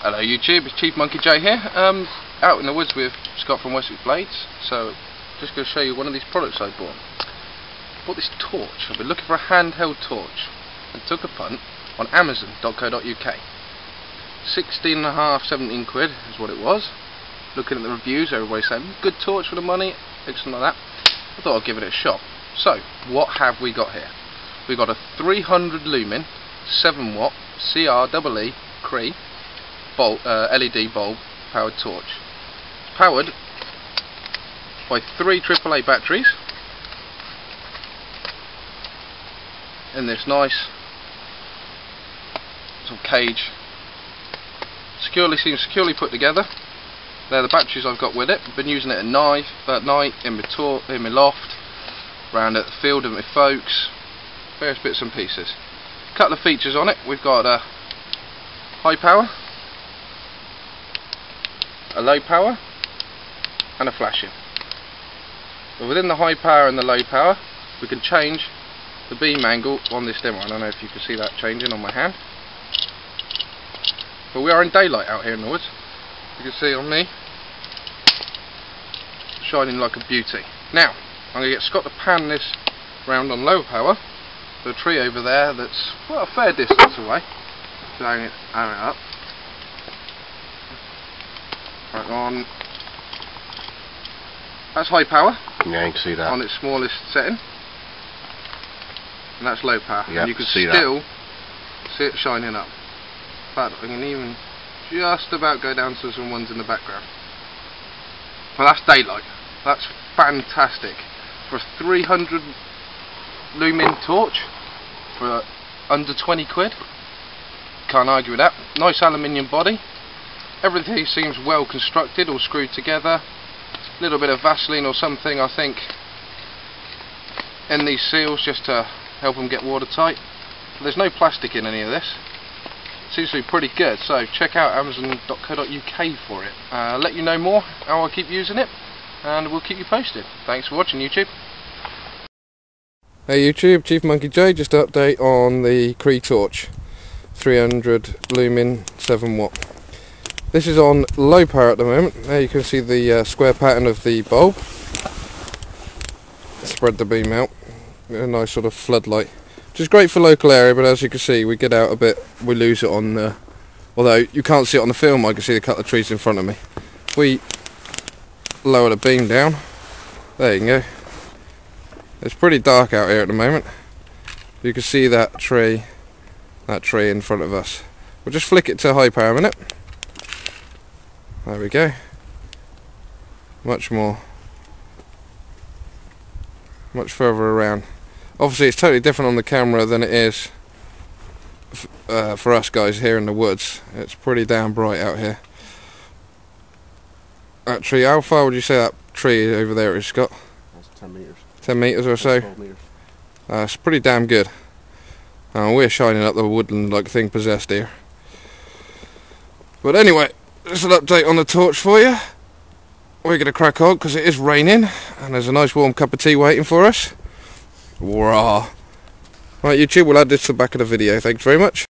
Hello YouTube, it's Chief Monkey J here. Um, out in the woods with Scott from Westwick Blades. So, just going to show you one of these products I bought. Bought this torch. I've been looking for a handheld torch and took a punt on Amazon.co.uk. 16 and a half, 17 quid is what it was. Looking at the reviews, everybody saying good torch for the money, excellent like that. I thought I'd give it a shot. So, what have we got here? We've got a 300 lumen, 7 watt, CREE, Cree bulb, uh, LED bulb powered torch. Powered by three AAA batteries in this nice little cage. Securely seems securely put together. They're the batteries I've got with it. I've been using it at night, at night in my, tour, in my loft, around at the field with my folks, various bits and pieces. A couple of features on it. We've got a high power a low power and a flashing. But within the high power and the low power we can change the beam angle on this demo. I don't know if you can see that changing on my hand. But we are in daylight out here in the woods. You can see on me shining like a beauty. Now I'm going to get Scott to pan this round on low power The tree over there that's well, a fair distance away. Hang it, hang it up. Right on. That's high power. Yeah, you can see that. On its smallest setting. And that's low power. Yeah, and you can see still that. see it shining up. But I can even just about go down to some ones in the background. Well, that's daylight. That's fantastic. For a 300 lumen torch, for under 20 quid, can't argue with that. Nice aluminium body, everything seems well constructed all screwed together. A little bit of Vaseline or something I think in these seals just to help them get watertight. There's no plastic in any of this. Seems to be pretty good so check out amazon.co.uk for it. Uh, let you know more how I keep using it and we'll keep you posted. Thanks for watching YouTube. Hey YouTube, Chief Monkey J, just update on the Cree Torch. 300 lumen 7 watt this is on low power at the moment. There you can see the uh, square pattern of the bulb. Spread the beam out. A nice sort of floodlight. Which is great for local area, but as you can see, we get out a bit, we lose it on the... Although you can't see it on the film, I can see the couple of trees in front of me. We lower the beam down, there you go. It's pretty dark out here at the moment. You can see that tree, that tree in front of us. We'll just flick it to high power a minute. There we go. Much more. Much further around. Obviously it's totally different on the camera than it is uh, for us guys here in the woods. It's pretty damn bright out here. That tree, how far would you say that tree over there is, Scott? That's 10 metres. 10 metres or so? Meters. Uh, it's pretty damn good. Uh, we're shining up the woodland like thing possessed here. But anyway, just an update on the torch for you. We're going to crack on because it is raining and there's a nice warm cup of tea waiting for us. Rah. Right YouTube, we'll add this to the back of the video. Thanks very much.